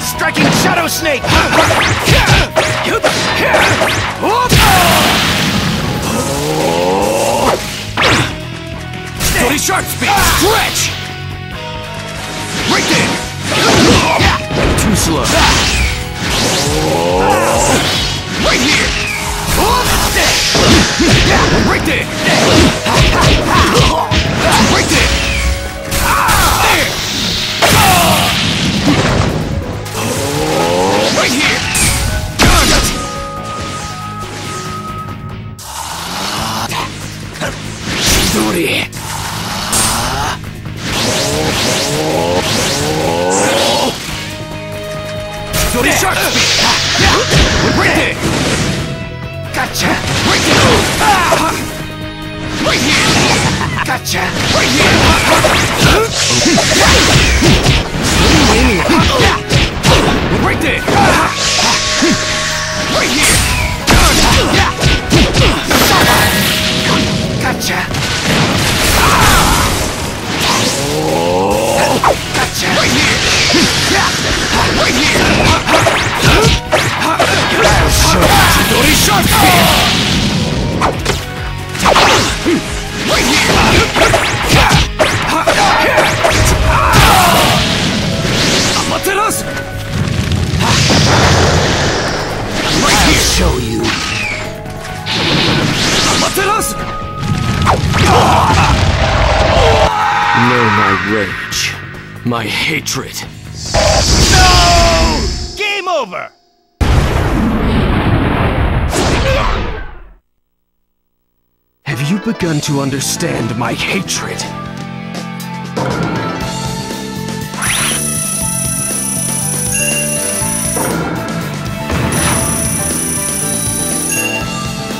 Striking Shadow Snake! Story Sharp Speed! Stretch! Right there! Too slow. Right here! Right there! それそれシャーク。ブレイガチャ。ブレイブレイガチャ。ブレイ Here! Amaterasu! Right here! Show you. Amaterasu! Know my rage. My hatred. No! Game over! Have you begun to understand my hatred?